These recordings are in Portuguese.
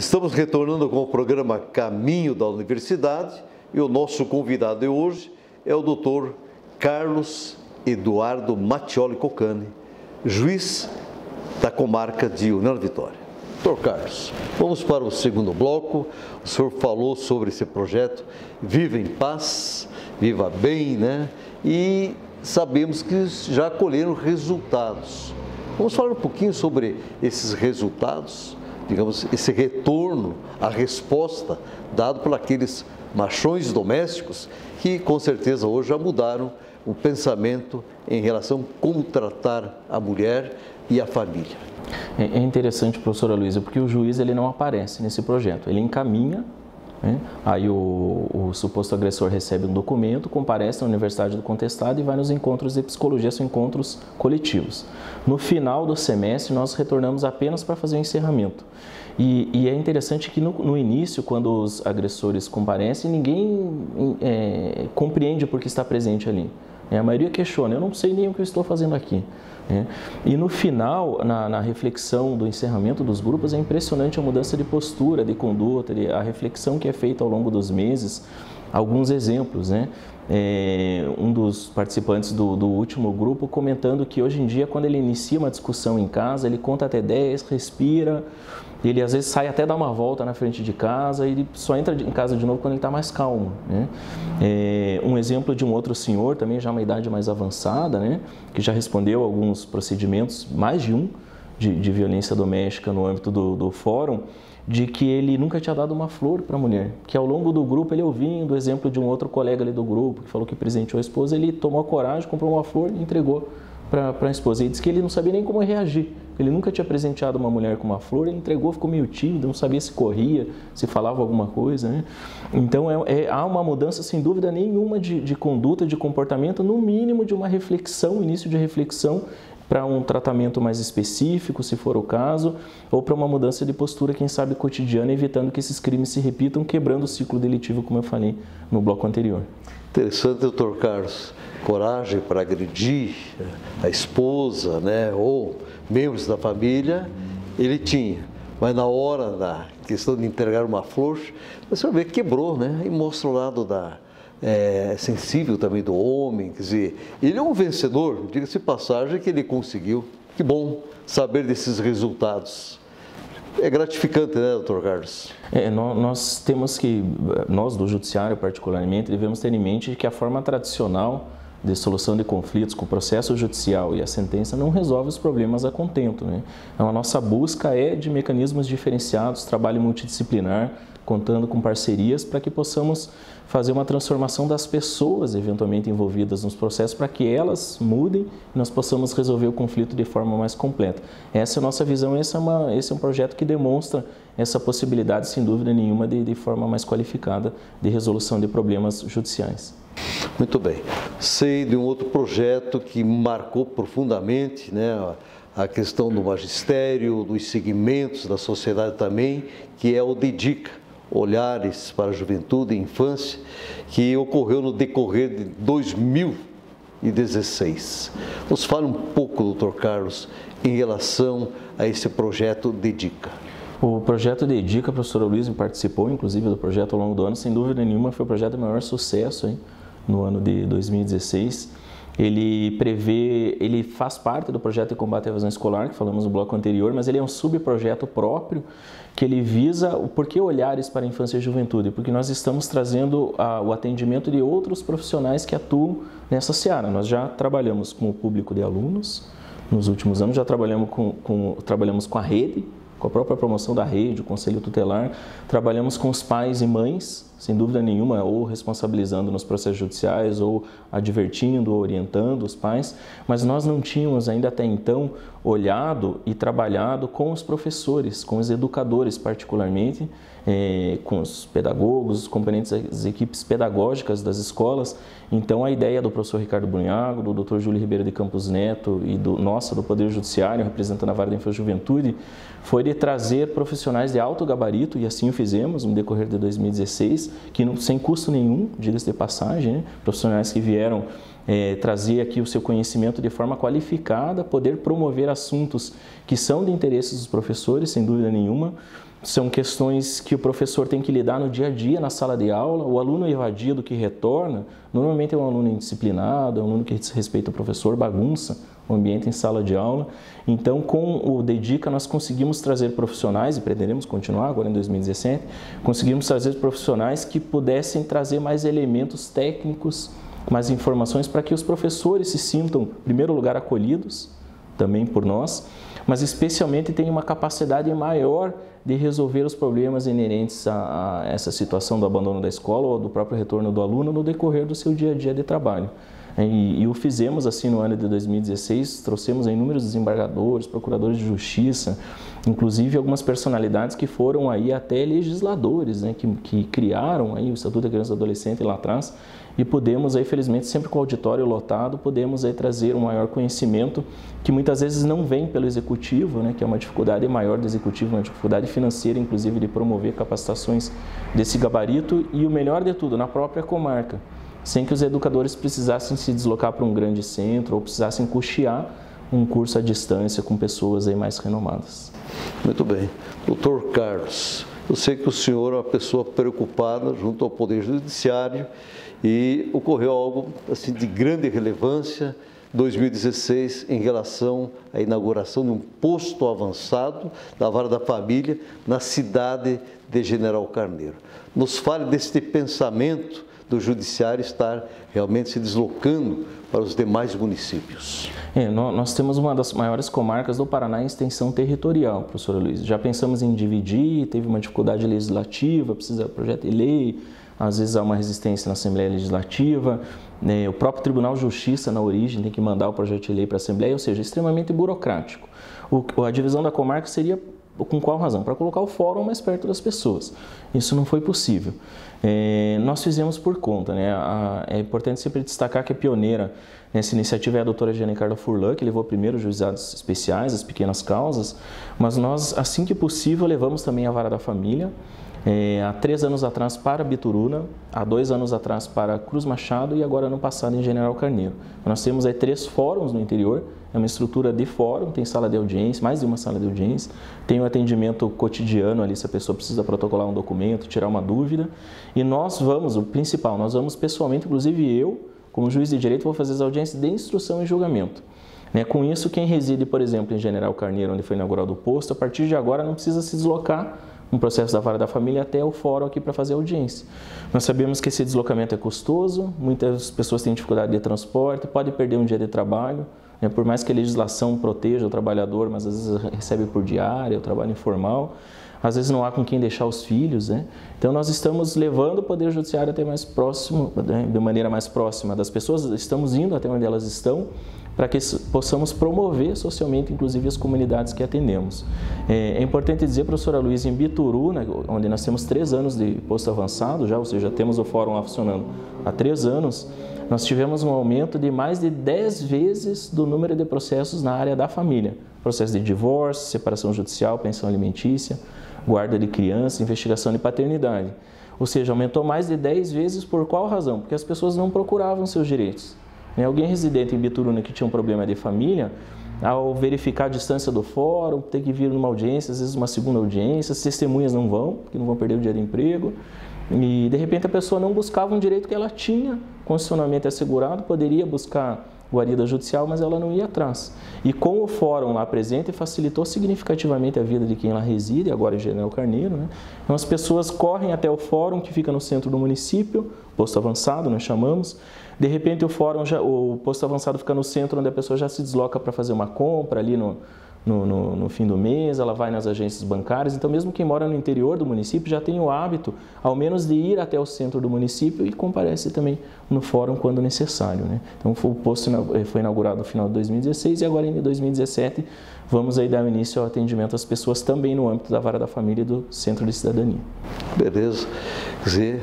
Estamos retornando com o programa Caminho da Universidade e o nosso convidado de hoje é o Dr. Carlos Eduardo Mattioli Cocane, juiz da comarca de União Vitória. Doutor Carlos, vamos para o segundo bloco. O senhor falou sobre esse projeto Viva em Paz, Viva Bem, né? E sabemos que já colheram resultados. Vamos falar um pouquinho sobre esses resultados, digamos, esse retorno, a resposta dado por aqueles machões domésticos que com certeza hoje já mudaram o pensamento em relação a como tratar a mulher e a família. É, é interessante, professora Luísa, porque o juiz ele não aparece nesse projeto, ele encaminha, né? aí o, o, suposto agressor recebe um documento, comparece na universidade do contestado e vai nos encontros de psicologia, são encontros coletivos. No final do semestre, nós retornamos apenas para fazer o encerramento. E, e, é interessante que no, no, início, quando os agressores comparecem, ninguém é, compreende por que está presente ali. É, a maioria questiona, eu não sei nem o que eu estou fazendo aqui. Né? E no final, na, na, reflexão do encerramento dos grupos, é impressionante a mudança de postura, de conduta, de, a reflexão que é feita ao longo dos meses. Alguns exemplos, né? É, um dos participantes do, do, último grupo comentando que hoje em dia, quando ele inicia uma discussão em casa, ele conta até 10, respira, ele às vezes sai até dar uma volta na frente de casa e ele só entra em casa de novo quando ele está mais calmo. Né? É, um exemplo de um outro senhor, também já uma idade mais avançada, né? que já respondeu alguns procedimentos, mais de um, de, de violência doméstica no âmbito do, do fórum, de que ele nunca tinha dado uma flor para a mulher, que ao longo do grupo ele ouvindo o exemplo de um outro colega ali do grupo que falou que presenteou a esposa, ele tomou a coragem, comprou uma flor e entregou para a esposa. E disse que ele não sabia nem como reagir. Ele nunca tinha presenteado uma mulher com uma flor, ele entregou, ficou meio tímido, não sabia se corria, se falava alguma coisa. Né? Então é, é, há uma mudança, sem dúvida nenhuma, de, de conduta, de comportamento, no mínimo de uma reflexão, início de reflexão para um tratamento mais específico, se for o caso, ou para uma mudança de postura, quem sabe cotidiana, evitando que esses crimes se repitam, quebrando o ciclo delitivo, como eu falei no bloco anterior. Interessante, doutor Carlos. Coragem para agredir a esposa, né, ou membros da família, ele tinha. Mas na hora da questão de entregar uma flor, você ver que quebrou, né? E mostra o lado da, é, sensível também do homem, quer dizer, ele é um vencedor, diga-se passagem que ele conseguiu. Que bom saber desses resultados. É gratificante, né, doutor Carlos? É, nós temos que, nós do judiciário particularmente, devemos ter em mente que a forma tradicional de solução de conflitos com o processo judicial e a sentença não resolve os problemas a contento. Né? Então, a nossa busca é de mecanismos diferenciados, trabalho multidisciplinar, contando com parcerias para que possamos fazer uma transformação das pessoas eventualmente envolvidas nos processos para que elas mudem e nós possamos resolver o conflito de forma mais completa. Essa é a nossa visão, esse é, uma, esse é um projeto que demonstra essa possibilidade, sem dúvida nenhuma, de, de forma mais qualificada de resolução de problemas judiciais. Muito bem. Sei de um outro projeto que marcou profundamente né, a questão do magistério, dos segmentos da sociedade também, que é o DEDICA, Olhares para a Juventude e Infância, que ocorreu no decorrer de 2016. Nos fale um pouco, doutor Carlos, em relação a esse projeto Dedica. O projeto Dedica, a professora Luiz participou, inclusive, do projeto ao longo do ano, sem dúvida nenhuma, foi o projeto de maior sucesso hein, no ano de 2016 ele prevê, ele faz parte do projeto de combate à evasão escolar, que falamos no bloco anterior, mas ele é um subprojeto próprio que ele visa o porquê olhares para a infância e juventude, porque nós estamos trazendo a, o atendimento de outros profissionais que atuam nessa seara. Nós já trabalhamos com o público de alunos nos últimos anos, já trabalhamos com, com trabalhamos com a rede, com a própria promoção da rede, o conselho tutelar, trabalhamos com os pais e mães sem dúvida nenhuma, ou responsabilizando nos processos judiciais, ou advertindo, ou orientando os pais, mas nós não tínhamos ainda até então olhado e trabalhado com os professores, com os educadores particularmente, é, com os pedagogos, os componentes das equipes pedagógicas das escolas. Então, a ideia do professor Ricardo Bunhago, do Dr. Júlio Ribeiro de Campos Neto e do nossa, do Poder Judiciário, representando a Vara da Infância Juventude, foi de trazer profissionais de alto gabarito, e assim o fizemos no decorrer de 2016, que não, sem custo nenhum, diga-se de passagem, né? profissionais que vieram é, trazer aqui o seu conhecimento de forma qualificada, poder promover assuntos que são de interesse dos professores, sem dúvida nenhuma, são questões que o professor tem que lidar no dia a dia, na sala de aula. O aluno evadido que retorna, normalmente é um aluno indisciplinado, é um aluno que desrespeita o professor, bagunça o ambiente em sala de aula. Então, com o Dedica, nós conseguimos trazer profissionais, e pretenderemos continuar agora em 2017, conseguimos trazer profissionais que pudessem trazer mais elementos técnicos, mais informações para que os professores se sintam, em primeiro lugar, acolhidos também por nós, mas especialmente tenham uma capacidade maior de resolver os problemas inerentes a, a essa situação do abandono da escola ou do próprio retorno do aluno no decorrer do seu dia a dia de trabalho. E, e, o fizemos assim no ano de 2016, trouxemos inúmeros desembargadores, procuradores de justiça, inclusive algumas personalidades que foram aí até legisladores, né, que, que criaram aí o Estatuto da Criança e do Adolescente lá atrás, e podemos aí, felizmente, sempre com o auditório lotado, podemos aí trazer um maior conhecimento que muitas vezes não vem pelo executivo, né, que é uma dificuldade maior do executivo, uma dificuldade financeira, inclusive, de promover capacitações desse gabarito e o melhor de tudo, na própria comarca, sem que os educadores precisassem se deslocar para um grande centro ou precisassem custear um curso à distância com pessoas aí mais renomadas. Muito bem. Doutor Carlos, eu sei que o senhor é uma pessoa preocupada junto ao Poder Judiciário e ocorreu algo assim de grande relevância 2016 em relação à inauguração de um posto avançado da Vara da Família na cidade de General Carneiro. Nos fale deste pensamento do Judiciário estar realmente se deslocando para os demais municípios. É, nós temos uma das maiores comarcas do Paraná em extensão territorial, professora Luiz. Já pensamos em dividir, teve uma dificuldade legislativa, precisa de projeto de lei, às vezes há uma resistência na Assembleia Legislativa, né? o próprio Tribunal de Justiça, na origem, tem que mandar o projeto de lei para a Assembleia, ou seja, extremamente burocrático. O, a divisão da comarca seria com qual razão? Para colocar o fórum mais perto das pessoas. Isso não foi possível. É, nós fizemos por conta. Né? A, é importante sempre destacar que a pioneira nessa iniciativa é a doutora Jane Carla Furlan, que levou primeiro os juizados especiais, as pequenas causas, mas nós, assim que possível, levamos também a vara da família, é, há três anos atrás para Bituruna, há dois anos atrás para Cruz Machado e agora no passado em General Carneiro. Nós temos aí três fóruns no interior, é uma estrutura de fórum, tem sala de audiência, mais de uma sala de audiência, tem o um atendimento cotidiano ali se a pessoa precisa protocolar um documento, tirar uma dúvida. E nós vamos, o principal, nós vamos pessoalmente, inclusive eu, como juiz de direito, vou fazer as audiências de instrução e julgamento. Né? Com isso, quem reside, por exemplo, em General Carneiro, onde foi inaugurado o posto, a partir de agora não precisa se deslocar um processo da vara da família até o fórum aqui para fazer audiência. Nós sabemos que esse deslocamento é custoso, muitas pessoas têm dificuldade de transporte, pode perder um dia de trabalho, né? por mais que a legislação proteja o trabalhador, mas às vezes recebe por diária, o trabalho informal, às vezes não há com quem deixar os filhos, né? Então nós estamos levando o poder judiciário até mais próximo, né? de maneira mais próxima das pessoas, estamos indo até onde elas estão para que possamos promover socialmente, inclusive, as comunidades que atendemos. É, é importante dizer, professora Luiz, em Bituru, né, onde nós temos três anos de posto avançado já, ou seja, temos o fórum lá funcionando há três anos, nós tivemos um aumento de mais de 10 vezes do número de processos na área da família. Processo de divórcio, separação judicial, pensão alimentícia, guarda de criança, investigação de paternidade. Ou seja, aumentou mais de 10 vezes por qual razão? Porque as pessoas não procuravam seus direitos. Né, alguém residente em Bituruna que tinha um problema de família, ao verificar a distância do fórum, ter que vir numa audiência, às vezes uma segunda audiência, as testemunhas não vão, porque não vão perder o dia de emprego. E de repente a pessoa não buscava um direito que ela tinha constitucionalmente assegurado, poderia buscar guarida judicial, mas ela não ia atrás. E com o fórum lá presente, facilitou significativamente a vida de quem lá reside, agora em General Carneiro. Né? Então as pessoas correm até o fórum que fica no centro do município, posto avançado, nós chamamos. De repente o fórum, já, o posto avançado fica no centro, onde a pessoa já se desloca para fazer uma compra ali no, no, no, no, fim do mês, ela vai nas agências bancárias. Então, mesmo quem mora no interior do município já tem o hábito, ao menos, de ir até o centro do município e comparece também no fórum quando necessário. Né? Então, o posto eh, foi inaugurado no final de 2016 e agora, em 2017, vamos aí dar início ao atendimento às pessoas também no âmbito da Vara da Família e do Centro de Cidadania. Beleza. Quer dizer,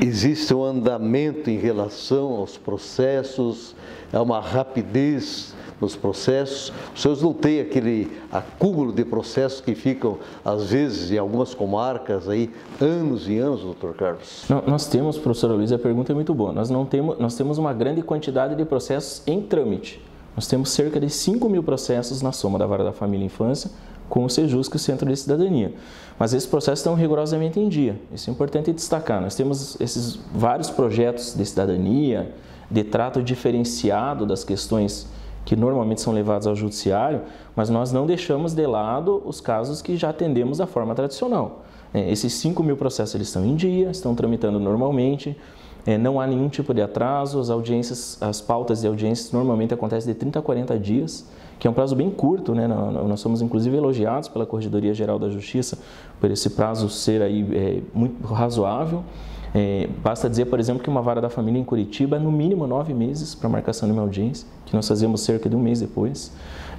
existe um andamento em relação aos processos, é uma rapidez nos processos. Os senhores não têm aquele acúmulo de processos que ficam, às vezes, em algumas comarcas, aí, anos e anos, doutor Carlos? Não, nós temos, professora Luiz, a pergunta é muito boa. Nós, não temos, nós temos uma grande quantidade de processos em trâmite. Nós temos cerca de 5 mil processos na soma da Vara da Família e Infância, com o Sejus, que é o Centro de Cidadania. Mas esses processos estão rigorosamente em dia. Isso é importante destacar. Nós temos esses vários projetos de cidadania, de trato diferenciado das questões que normalmente são levados ao judiciário, mas nós não deixamos de lado os casos que já atendemos da forma tradicional. É, esses 5 mil processos eles estão em dia, estão tramitando normalmente, é, não há nenhum tipo de atraso, as audiências, as pautas de audiências normalmente acontecem de 30 a 40 dias, que é um prazo bem curto, né? Nós somos inclusive elogiados pela Corregedoria Geral da Justiça por esse prazo ser aí é, muito razoável. É, basta dizer, por exemplo, que uma vara da família em Curitiba é no mínimo nove meses para marcação de uma audiência, que nós fazemos cerca de um mês depois.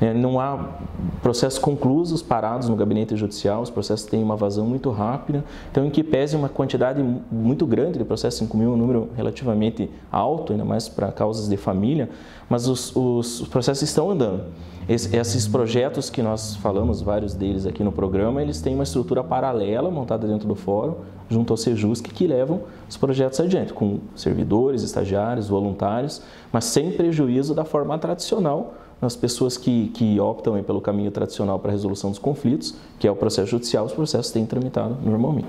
É, não há processos conclusos, parados no gabinete judicial, os processos têm uma vazão muito rápida. Então, em que pese uma quantidade muito grande de processos, 5 mil é um número relativamente alto, ainda mais para causas de família, mas os, os processos estão andando. esses projetos que nós falamos, vários deles aqui no programa, eles têm uma estrutura paralela montada dentro do fórum, junto ao Sejusc, que levam os projetos adiante, com servidores, estagiários, voluntários, mas sem prejuízo da forma tradicional nas pessoas que, que optam pelo caminho tradicional para a resolução dos conflitos, que é o processo judicial, os processos têm tramitado normalmente.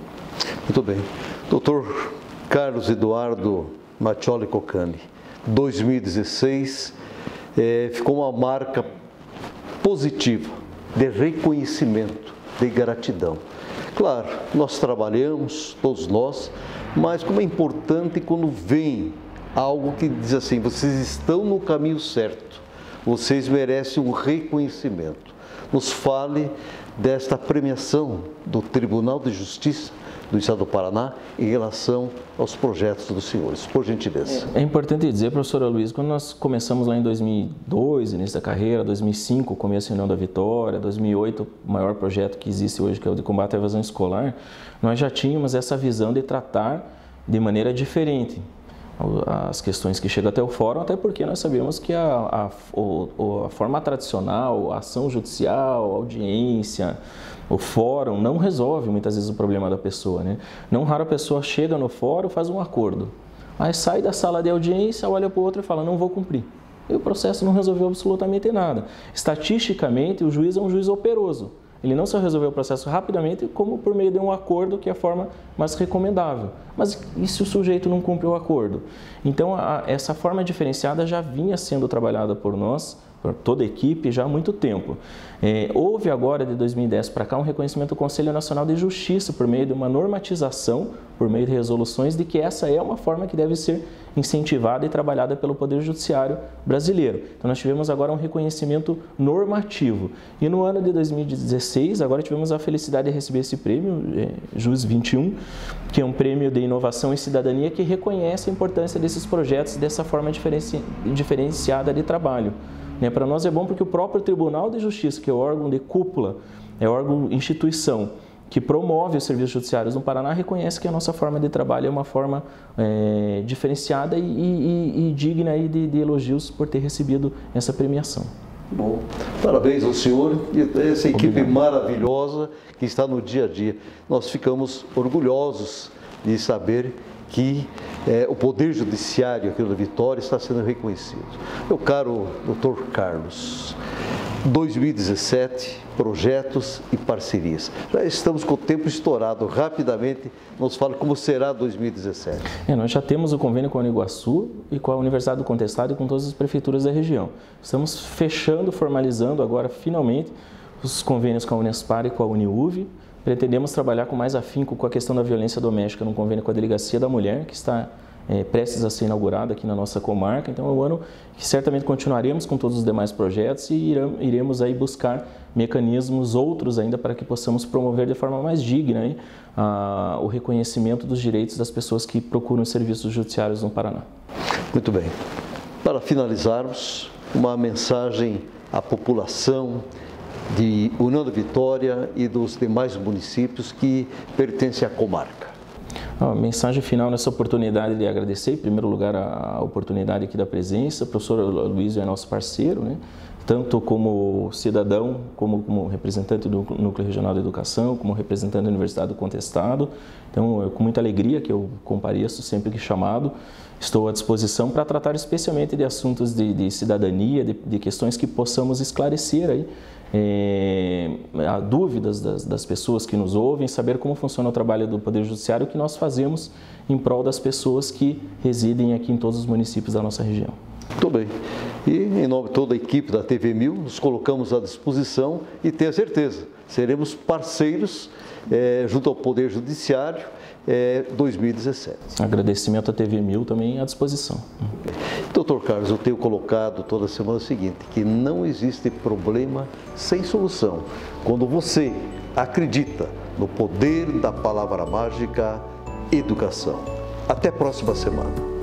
Muito bem. Doutor Carlos Eduardo Macioli Cocani, 2016 é, ficou uma marca positiva de reconhecimento, de gratidão. Claro, nós trabalhamos, todos nós, mas como é importante quando vem algo que diz assim, vocês estão no caminho certo vocês merecem um reconhecimento. Nos fale desta premiação do Tribunal de Justiça do Estado do Paraná em relação aos projetos dos senhores, por gentileza. É, importante dizer, professora Luiz, quando nós começamos lá em 2002, início da carreira, 2005, começo da União da Vitória, 2008, o maior projeto que existe hoje, que é o de combate à evasão escolar, nós já tínhamos essa visão de tratar de maneira diferente as questões que chegam até o fórum, até porque nós sabemos que a, a, a forma tradicional, a ação judicial, a audiência, o fórum não resolve muitas vezes o problema da pessoa. Né? Não raro a pessoa chega no fórum, faz um acordo, aí sai da sala de audiência, olha para o outro e fala, não vou cumprir. E o processo não resolveu absolutamente nada. Estatisticamente, o juiz é um juiz operoso. Ele não só resolveu o processo rapidamente, como por meio de um acordo, que é a forma mais recomendável. Mas e se o sujeito não cumpre o acordo? Então, a, essa forma diferenciada já vinha sendo trabalhada por nós por toda a equipe já há muito tempo. É, houve agora, de 2010 para cá, um reconhecimento do Conselho Nacional de Justiça por meio de uma normatização, por meio de resoluções, de que essa é uma forma que deve ser incentivada e trabalhada pelo Poder Judiciário brasileiro. Então, nós tivemos agora um reconhecimento normativo. E no ano de 2016, agora tivemos a felicidade de receber esse prêmio, é, JUS 21, que é um prêmio de inovação e cidadania que reconhece a importância desses projetos dessa forma diferenci diferenciada de trabalho. Né? Para nós é bom porque o próprio Tribunal de Justiça, que é o órgão de cúpula, é órgão instituição que promove os serviços judiciários no Paraná, reconhece que a nossa forma de trabalho é uma forma é, diferenciada e, e, e digna de, de elogios por ter recebido essa premiação. Bom, parabéns ao senhor e essa equipe Obrigado. maravilhosa que está no dia a dia. Nós ficamos orgulhosos de saber que é, o Poder Judiciário aqui da Vitória está sendo reconhecido. Meu caro doutor Carlos, 2017, projetos e parcerias. Já estamos com o tempo estourado. Rapidamente, nos fale como será 2017. É, nós já temos o convênio com a Uniguaçu e com a Universidade do Contestado e com todas as prefeituras da região. Estamos fechando, formalizando agora, finalmente, os convênios com a Unespar e com a Uniuv pretendemos trabalhar com mais afinco com a questão da violência doméstica num convênio com a Delegacia da Mulher, que está é, prestes a ser inaugurado aqui na nossa comarca. Então é um ano que certamente continuaremos com todos os demais projetos e iremos aí buscar mecanismos outros ainda para que possamos promover de forma mais digna a, o reconhecimento dos direitos das pessoas que procuram serviços judiciários no Paraná. Muito bem. Para finalizarmos, uma mensagem à população de União da Vitória e dos demais municípios que pertencem à comarca. A mensagem final nessa oportunidade de agradecer, em primeiro lugar, a oportunidade aqui da presença. O professor Luiz é nosso parceiro, né? tanto como cidadão, como, como representante do Núcleo Regional de Educação, como representante da Universidade do Contestado. Então, é com muita alegria que eu compareço sempre que chamado. Estou à disposição para tratar especialmente de assuntos de, de cidadania, de, de, questões que possamos esclarecer aí, é, dúvidas das, das, pessoas que nos ouvem, saber como funciona o trabalho do Poder Judiciário, o que nós fazemos em prol das pessoas que residem aqui em todos os municípios da nossa região. Muito bem. E em nome de toda a equipe da TV Mil, nos colocamos à disposição e tenha certeza, seremos parceiros é, junto ao Poder Judiciário é, 2017. Agradecimento à TV Mil também à disposição. Doutor Carlos, eu tenho colocado toda semana o seguinte, que não existe problema sem solução. Quando você acredita no poder da palavra mágica educação. Até a próxima semana.